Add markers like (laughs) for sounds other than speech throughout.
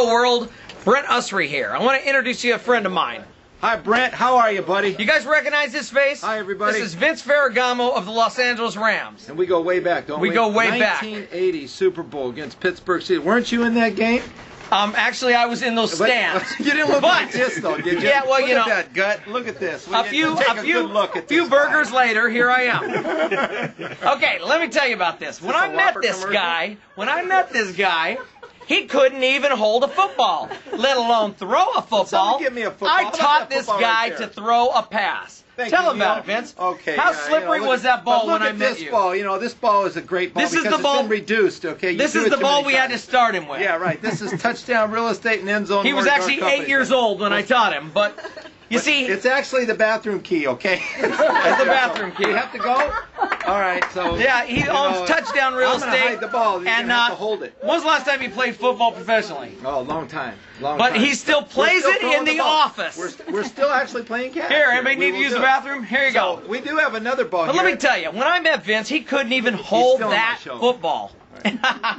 Hello, world. Brent Usry here. I want to introduce you to a friend of mine. Hi, Brent. How are you, buddy? You guys recognize this face? Hi, everybody. This is Vince Ferragamo of the Los Angeles Rams. And we go way back, don't we? We go way back. 1980 Super Bowl against Pittsburgh Steelers. Weren't you in that game? Um, actually, I was in those But- stands. (laughs) you didn't look But- like this, though, did you? Yeah, well, look you at know- that gut. Look at this. Will A few, a few, at few burgers guy? later, here I am. (laughs) okay, let me tell you about this. When this I a met this commercial? guy, when I met this guy, he couldn't even hold a football, let alone throw a football. Give me a football. I taught this guy right to throw a pass. Thank Tell you, him about it, Vince. Okay. How yeah, you slippery know, look- was that ball but when look I at met this you? ball. You know, this ball is a great ball This is because the ball- it's been reduced. Okay. You This is the ball we had to start him with. Yeah, right. This is touchdown real estate and end zone. He was actually eight years old when I taught him, but you see, It's actually the bathroom key, okay? (laughs) it's the bathroom key. You have to go. All right, so Yeah, he owns know, touchdown real I'm estate. hide the ball. And uh, to hold it. When's the last time he played football professionally? Oh, a long time, long But time. he still plays still it in the ball. office. We're, we're still actually playing catch. Here, anybody We need to use the bathroom? Here you So go. we do have another ball But here. let me tell you, when I met Vince, he couldn't even hold still on my that football. (laughs)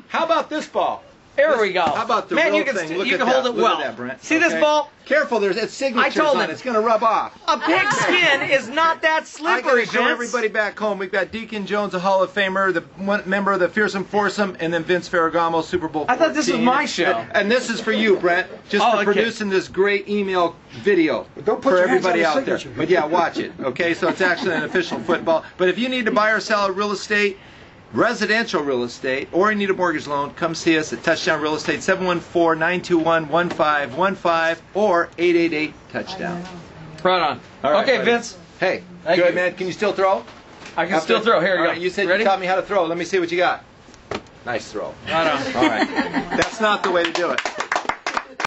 How about this ball? Here we go. How about the Man, real you can thing? Look you at can that. hold it Look well. At that, Brent. See this Okay? ball? Careful, there's it's signatures told on him. It's going to rub off. A pig's (laughs) skin is not that I slippery, gotta show Vince. everybody back home. We've got Deacon Jones, a Hall of Famer, the one member of the Fearsome Foursome, and then Vince Ferragamo, Super Bowl. I thought this was my show. And, and this is for you, Brent, just Oh, for okay. producing this great email video Don't put for everybody on the out there. But yeah, watch it. Okay, so it's actually an official football. But if you need to buy or sell real estate. Residential real estate, or you need a mortgage loan, come see us at Touchdown Real Estate, 714 921 1515 or 888 Touchdown. Right on. All right, okay, buddy. Vince. Hey, Thank good you. man. Can you still throw? I can After- still throw. Here you go. right, you said Ready? you taught me how to throw. Let me see what you got. Nice throw. Right on. All right. (laughs) That's not the way to do it.